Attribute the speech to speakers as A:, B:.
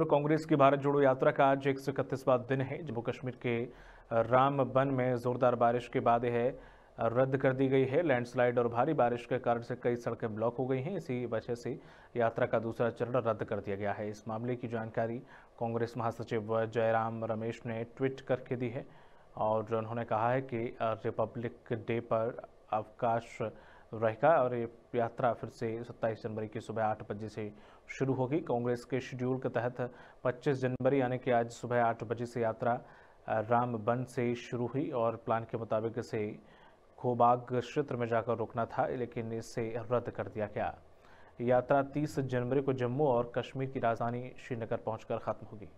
A: कांग्रेस की भारत जोड़ो यात्रा का आज एक सौ इकतीसवा दिन है। जम्मू कश्मीर के रामबन में जोरदार बारिश के बाद यह रद्द कर दी गई है। लैंडस्लाइड और भारी बारिश के कारण से कई सड़कें ब्लॉक हो गई हैं। इसी वजह से यात्रा का दूसरा चरण रद्द कर दिया गया है। इस मामले की जानकारी कांग्रेस महासचिव जयराम रमेश ने ट्वीट करके दी है और उन्होंने कहा है कि रिपब्लिक डे पर अवकाश रहेगा और ये यात्रा फिर से 27 जनवरी की सुबह आठ बजे से शुरू होगी। कांग्रेस के शेड्यूल के तहत 25 जनवरी यानी कि आज सुबह आठ बजे से यात्रा रामबन से शुरू हुई और प्लान के मुताबिक इसे खोबाग क्षेत्र में जाकर रुकना था, लेकिन इसे रद्द कर दिया गया। यात्रा 30 जनवरी को जम्मू और कश्मीर की राजधानी श्रीनगर पहुंचकर खत्म होगी।